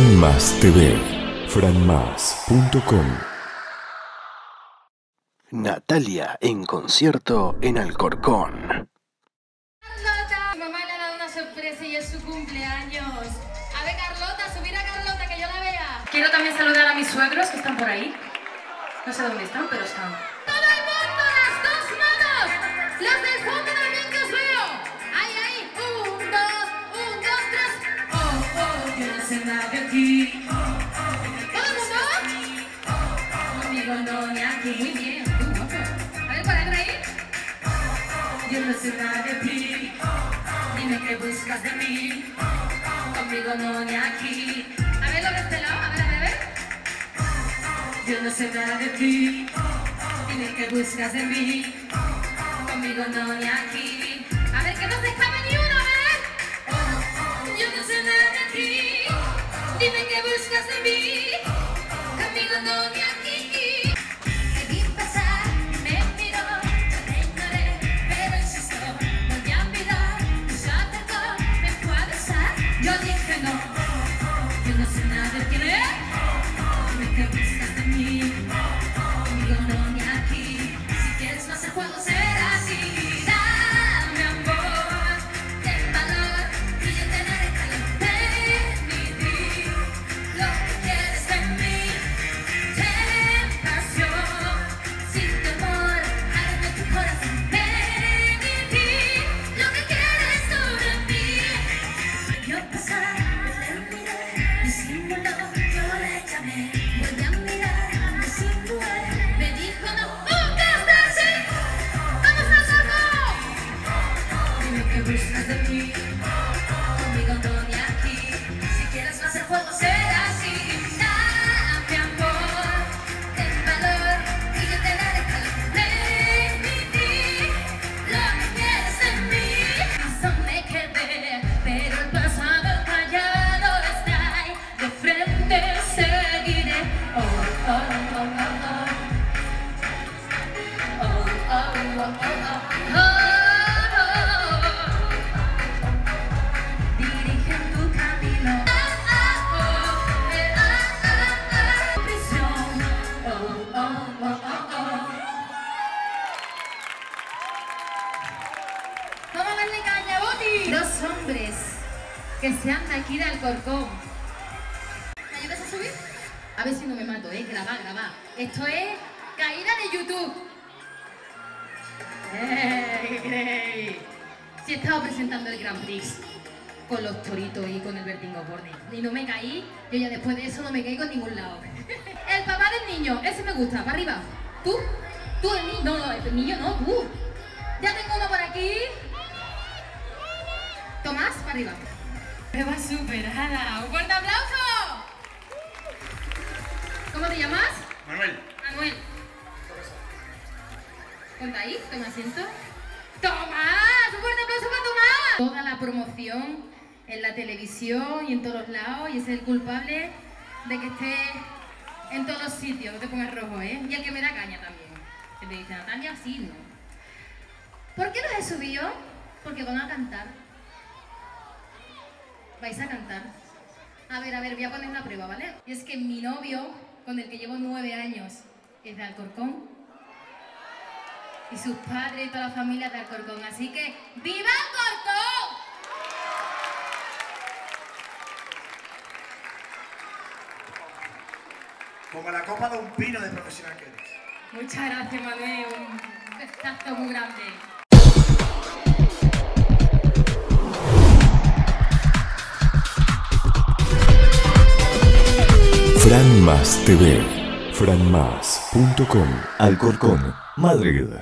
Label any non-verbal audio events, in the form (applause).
Más TV, franmás.com. Natalia en concierto en Alcorcón. Carlota, mi mamá le ha dado una sorpresa y es su cumpleaños. A ver, Carlota, subir a Carlota, que yo la vea. Quiero también saludar a mis suegros que están por ahí. No sé dónde están, pero están. No, ni aquí. Muy bien. A ver, para ahí. Yo no sé nada de ti. Dime qué buscas de mí. Conmigo no ni aquí. A ver lo de este lado, a ver, a ver, a ver. Yo no sé nada de ti. Dime qué buscas de mí. Conmigo no ni aquí. A ver que no se escape ni uno, a ver. Yo no sé nada de ti. Dime qué buscas que se han de aquí de Alcorcón. ¿Me ayudas a subir? A ver si no me mato, ¿eh? Graba, graba. Esto es caída de YouTube. ¡Eh! ¿Qué creéis? Si he estado presentando el Grand Prix con los toritos y con el Vertigo Borde. Y no me caí, yo ya después de eso no me caigo en ningún lado. (laughs) el papá del niño, ese me gusta, para arriba. ¿Tú? ¿Tú el niño? No, no, el niño no, tú. Ya tengo uno por aquí. Tomás, para arriba. Prueba superada. ¡Un fuerte aplauso! ¿Cómo te llamas? Manuel, Manuel. Ponte ahí, toma asiento. ¡Tomás! ¡Un fuerte aplauso para Tomás! Toda la promoción en la televisión y en todos lados y es el culpable de que esté en todos los sitios, no te pongas rojo, ¿eh? Y el que me da caña también. Que te dice, Natalia, sí, no. ¿Por qué los he subido? Porque van a cantar. ¿Vais a cantar? A ver, a ver, voy a poner una prueba, ¿vale? Y es que mi novio, con el que llevo nueve años, es de Alcorcón. Y sus padres y toda la familia es de Alcorcón. Así que, ¡Viva Alcorcón! como la copa de un pino de profesional que eres. Muchas gracias, Manuel. Un besazo muy grande. Fran Más TV, franmás.com, Alcorcón, Madrid.